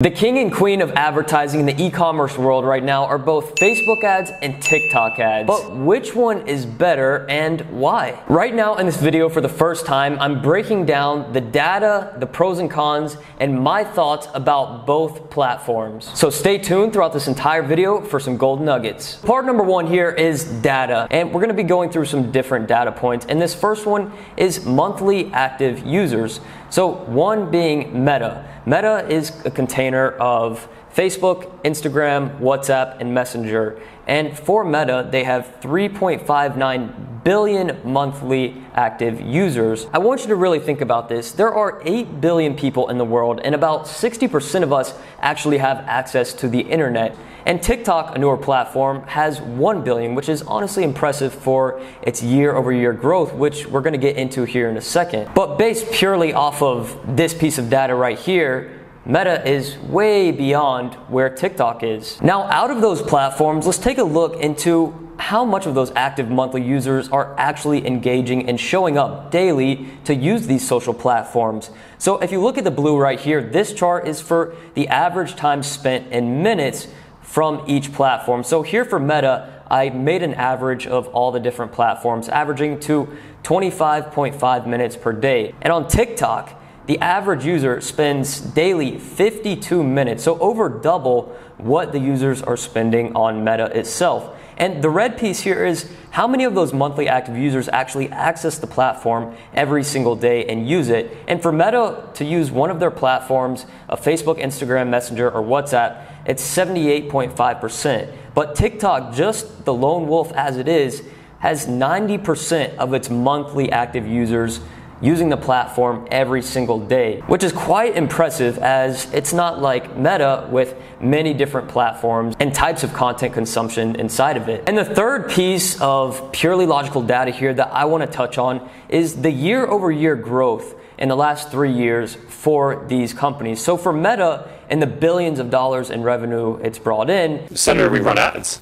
The king and queen of advertising in the e-commerce world right now are both Facebook ads and TikTok ads. But which one is better and why? Right now in this video for the first time, I'm breaking down the data, the pros and cons, and my thoughts about both platforms. So stay tuned throughout this entire video for some gold nuggets. Part number one here is data, and we're gonna be going through some different data points. And this first one is monthly active users. So one being Meta. Meta is a container of Facebook, Instagram, WhatsApp, and Messenger. And for Meta, they have 3.59 billion monthly active users. I want you to really think about this. There are 8 billion people in the world, and about 60% of us actually have access to the internet. And TikTok, a newer platform, has 1 billion, which is honestly impressive for its year over year growth, which we're gonna get into here in a second. But based purely off of this piece of data right here, Meta is way beyond where TikTok is. Now, out of those platforms, let's take a look into how much of those active monthly users are actually engaging and showing up daily to use these social platforms. So if you look at the blue right here, this chart is for the average time spent in minutes from each platform. So here for Meta, I made an average of all the different platforms, averaging to 25.5 minutes per day. And on TikTok, the average user spends daily 52 minutes, so over double what the users are spending on Meta itself. And the red piece here is how many of those monthly active users actually access the platform every single day and use it. And for Meta to use one of their platforms, a Facebook, Instagram, Messenger, or WhatsApp, it's 78.5%. But TikTok, just the lone wolf as it is, has 90% of its monthly active users using the platform every single day, which is quite impressive as it's not like Meta with many different platforms and types of content consumption inside of it. And the third piece of purely logical data here that I want to touch on is the year over year growth in the last three years for these companies. So for Meta and the billions of dollars in revenue it's brought in, Senator, we run ads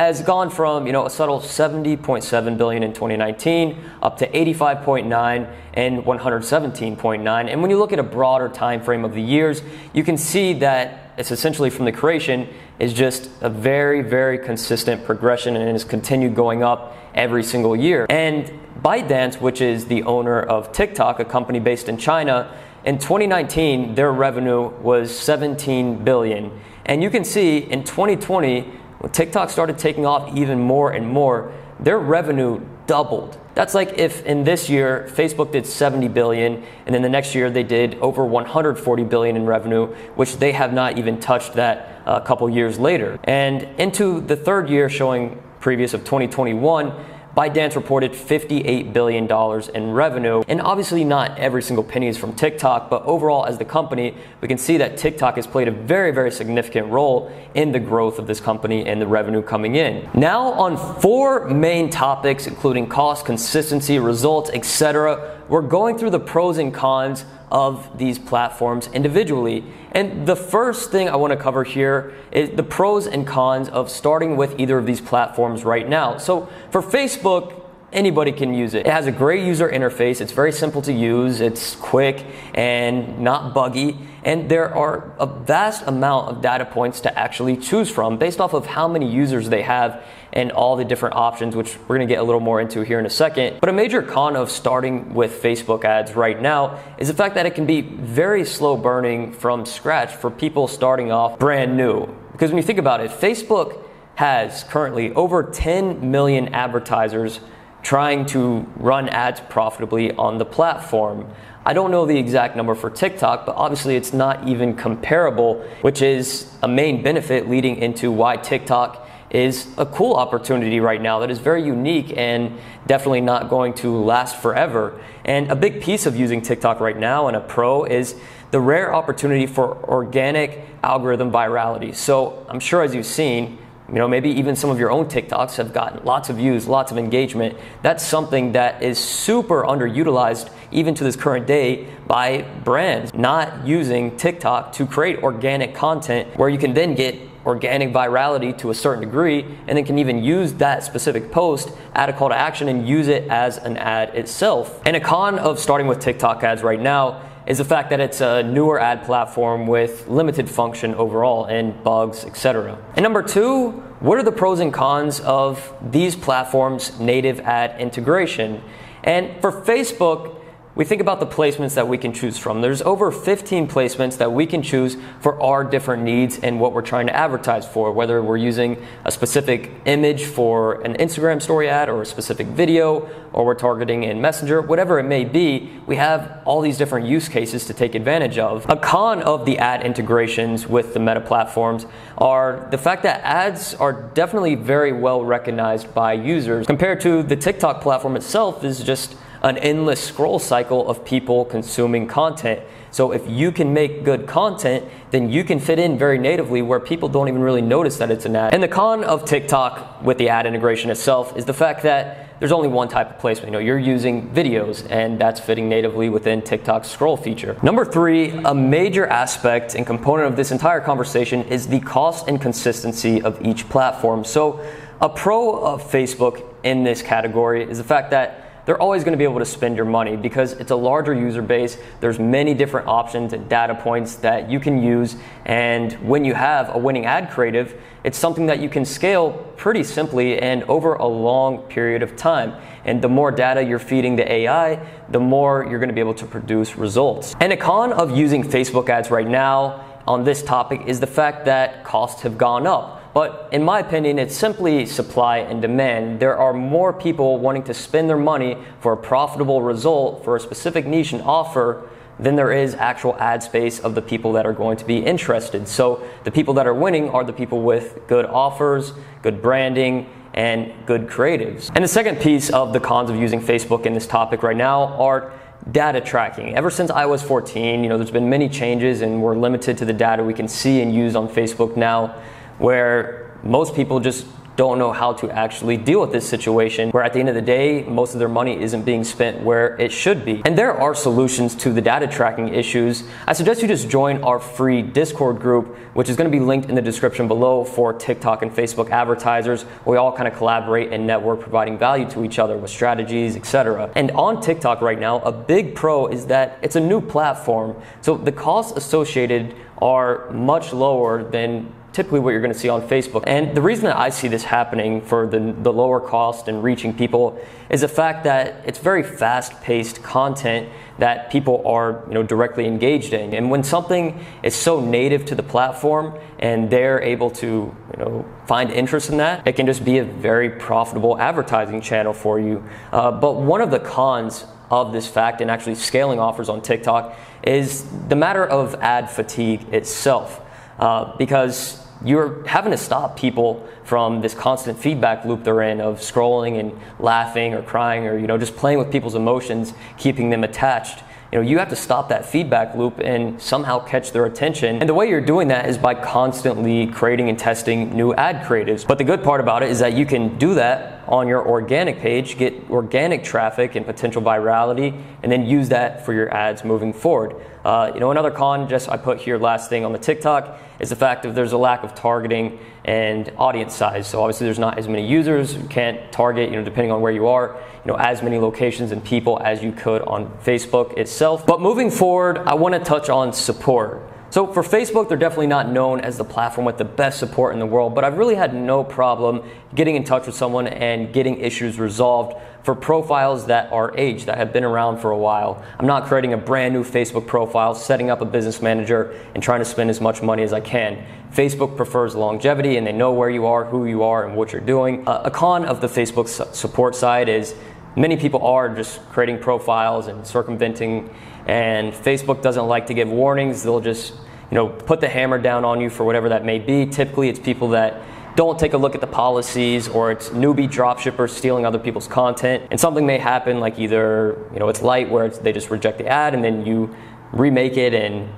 has gone from you know a subtle 70.7 billion in 2019 up to 85.9 and 117.9 and when you look at a broader time frame of the years you can see that it's essentially from the creation is just a very very consistent progression and it's continued going up every single year. And ByteDance which is the owner of TikTok a company based in China in 2019 their revenue was 17 billion. And you can see in 2020 when TikTok started taking off even more and more, their revenue doubled. That's like if in this year Facebook did 70 billion and then the next year they did over 140 billion in revenue, which they have not even touched that a couple years later. And into the third year showing previous of 2021, ByteDance reported $58 billion in revenue. And obviously, not every single penny is from TikTok, but overall, as the company, we can see that TikTok has played a very, very significant role in the growth of this company and the revenue coming in. Now, on four main topics, including cost, consistency, results, etc., we're going through the pros and cons of these platforms individually. And the first thing I want to cover here is the pros and cons of starting with either of these platforms right now. So for Facebook, anybody can use it. It has a great user interface. It's very simple to use. It's quick and not buggy. And there are a vast amount of data points to actually choose from based off of how many users they have and all the different options, which we're gonna get a little more into here in a second. But a major con of starting with Facebook ads right now is the fact that it can be very slow burning from scratch for people starting off brand new. Because when you think about it, Facebook has currently over 10 million advertisers trying to run ads profitably on the platform. I don't know the exact number for TikTok, but obviously it's not even comparable, which is a main benefit leading into why TikTok is a cool opportunity right now that is very unique and definitely not going to last forever. And a big piece of using TikTok right now and a pro is the rare opportunity for organic algorithm virality. So I'm sure as you've seen, you know, maybe even some of your own TikToks have gotten lots of views, lots of engagement. That's something that is super underutilized even to this current day by brands not using TikTok to create organic content where you can then get organic virality to a certain degree and then can even use that specific post, add a call to action and use it as an ad itself. And a con of starting with TikTok ads right now is the fact that it's a newer ad platform with limited function overall and bugs, etc. And number two, what are the pros and cons of these platforms' native ad integration? And for Facebook, we think about the placements that we can choose from. There's over 15 placements that we can choose for our different needs and what we're trying to advertise for, whether we're using a specific image for an Instagram story ad or a specific video, or we're targeting in Messenger, whatever it may be, we have all these different use cases to take advantage of. A con of the ad integrations with the meta platforms are the fact that ads are definitely very well recognized by users compared to the TikTok platform itself is just an endless scroll cycle of people consuming content. So if you can make good content, then you can fit in very natively where people don't even really notice that it's an ad. And the con of TikTok with the ad integration itself is the fact that there's only one type of placement. You know, you're using videos and that's fitting natively within TikTok's scroll feature. Number three, a major aspect and component of this entire conversation is the cost and consistency of each platform. So a pro of Facebook in this category is the fact that they're always going to be able to spend your money because it's a larger user base. There's many different options and data points that you can use. And when you have a winning ad creative, it's something that you can scale pretty simply and over a long period of time. And the more data you're feeding the AI, the more you're going to be able to produce results. And a con of using Facebook ads right now on this topic is the fact that costs have gone up. But in my opinion, it's simply supply and demand. There are more people wanting to spend their money for a profitable result for a specific niche and offer than there is actual ad space of the people that are going to be interested. So the people that are winning are the people with good offers, good branding, and good creatives. And the second piece of the cons of using Facebook in this topic right now are data tracking. Ever since iOS 14, you know, there's been many changes and we're limited to the data we can see and use on Facebook now where most people just don't know how to actually deal with this situation where at the end of the day most of their money isn't being spent where it should be. And there are solutions to the data tracking issues. I suggest you just join our free discord group which is going to be linked in the description below for tiktok and facebook advertisers. We all kind of collaborate and network providing value to each other with strategies etc and on tiktok right now a big pro is that it's a new platform. So the costs associated are much lower than typically what you're going to see on Facebook. And the reason that I see this happening for the, the lower cost and reaching people is the fact that it's very fast paced content that people are you know, directly engaged in. And when something is so native to the platform and they're able to you know, find interest in that, it can just be a very profitable advertising channel for you. Uh, but one of the cons of this fact and actually scaling offers on TikTok is the matter of ad fatigue itself. Uh, because you're having to stop people from this constant feedback loop they're in of scrolling and laughing or crying or you know just playing with people's emotions keeping them attached. You know you have to stop that feedback loop and somehow catch their attention. And the way you're doing that is by constantly creating and testing new ad creatives. But the good part about it is that you can do that on your organic page get organic traffic and potential virality and then use that for your ads moving forward uh, you know another con just i put here last thing on the tiktok is the fact that there's a lack of targeting and audience size. So obviously there's not as many users. You can't target, you know, depending on where you are, you know, as many locations and people as you could on Facebook itself. But moving forward, I want to touch on support. So for Facebook, they're definitely not known as the platform with the best support in the world, but I've really had no problem getting in touch with someone and getting issues resolved for profiles that are aged, that have been around for a while. I'm not creating a brand new Facebook profile, setting up a business manager, and trying to spend as much money as I can. Facebook prefers longevity and they know where you are, who you are, and what you're doing. Uh, a con of the Facebook support side is many people are just creating profiles and circumventing and Facebook doesn't like to give warnings. They'll just, you know, put the hammer down on you for whatever that may be. Typically, it's people that don't take a look at the policies or it's newbie dropshippers stealing other people's content and something may happen like either you know it's light where it's, they just reject the ad and then you remake it and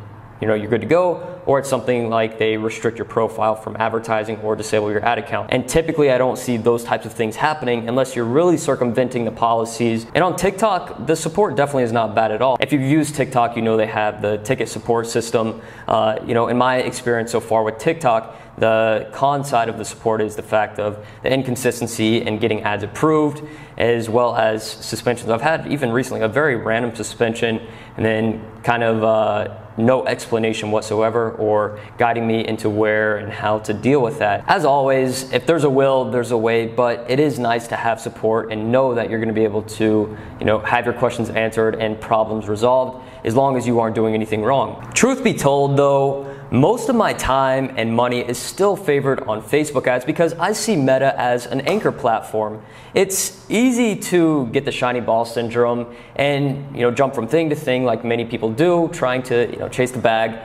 you know you're good to go or it's something like they restrict your profile from advertising or disable your ad account. And typically, I don't see those types of things happening unless you're really circumventing the policies. And on TikTok, the support definitely is not bad at all. If you've used TikTok, you know they have the ticket support system. Uh, you know, in my experience so far with TikTok, the con side of the support is the fact of the inconsistency in getting ads approved, as well as suspensions. I've had even recently a very random suspension, and then kind of uh, no explanation whatsoever or guiding me into where and how to deal with that. As always, if there's a will, there's a way, but it is nice to have support and know that you're going to be able to, you know, have your questions answered and problems resolved as long as you aren't doing anything wrong. Truth be told though, most of my time and money is still favored on Facebook ads because I see Meta as an anchor platform. It's easy to get the shiny ball syndrome and you know jump from thing to thing like many people do, trying to you know chase the bag.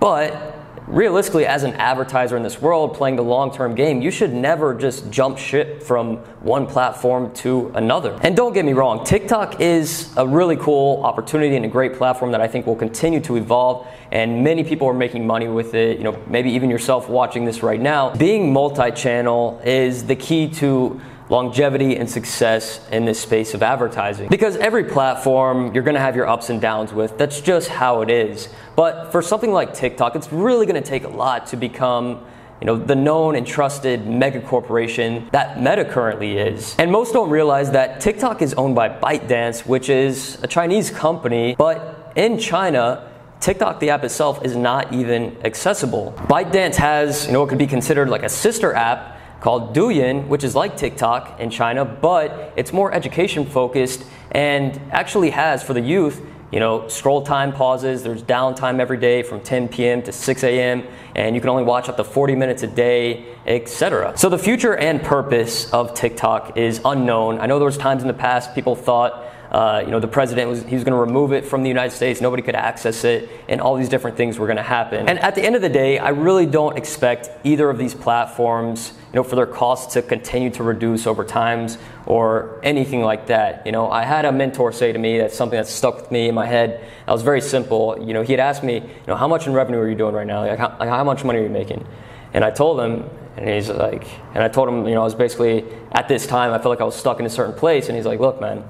But realistically, as an advertiser in this world playing the long term game, you should never just jump ship from one platform to another. And don't get me wrong, TikTok is a really cool opportunity and a great platform that I think will continue to evolve. And many people are making money with it. You know, maybe even yourself watching this right now. Being multi channel is the key to longevity and success in this space of advertising. Because every platform you're gonna have your ups and downs with, that's just how it is. But for something like TikTok, it's really gonna take a lot to become you know, the known and trusted mega corporation that Meta currently is. And most don't realize that TikTok is owned by ByteDance, which is a Chinese company, but in China, TikTok, the app itself, is not even accessible. ByteDance has, you know, what could be considered like a sister app called Douyin, which is like TikTok in China, but it's more education focused and actually has for the youth, you know, scroll time pauses. There's downtime every day from 10 p.m. to 6 a.m. and you can only watch up to 40 minutes a day, etc. So the future and purpose of TikTok is unknown. I know there was times in the past people thought uh, you know, the president was he was going to remove it from the United States. Nobody could access it, and all these different things were going to happen. And at the end of the day, I really don't expect either of these platforms, you know, for their costs to continue to reduce over times or anything like that. You know, I had a mentor say to me that's something that stuck with me in my head. That was very simple. You know, he had asked me, you know, how much in revenue are you doing right now? Like, how, like, how much money are you making? And I told him, and he's like, and I told him, you know, I was basically at this time I felt like I was stuck in a certain place, and he's like, look, man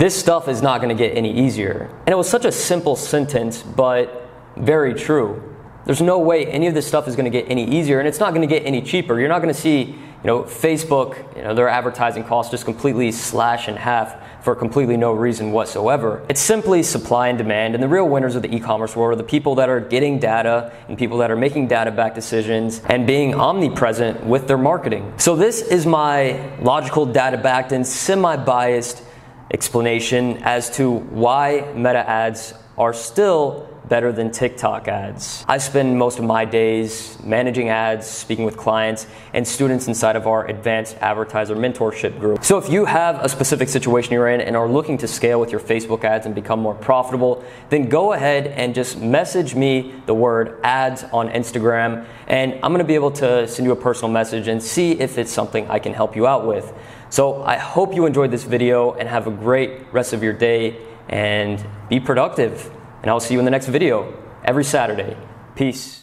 this stuff is not going to get any easier. And it was such a simple sentence, but very true. There's no way any of this stuff is going to get any easier, and it's not going to get any cheaper. You're not going to see, you know, Facebook, you know, their advertising costs just completely slash in half for completely no reason whatsoever. It's simply supply and demand, and the real winners of the e-commerce world are the people that are getting data and people that are making data-backed decisions and being omnipresent with their marketing. So this is my logical, data-backed, and semi-biased explanation as to why meta ads are still better than TikTok ads. I spend most of my days managing ads, speaking with clients, and students inside of our advanced advertiser mentorship group. So if you have a specific situation you're in and are looking to scale with your Facebook ads and become more profitable, then go ahead and just message me the word ads on Instagram, and I'm gonna be able to send you a personal message and see if it's something I can help you out with. So I hope you enjoyed this video and have a great rest of your day and be productive. And I'll see you in the next video every Saturday. Peace.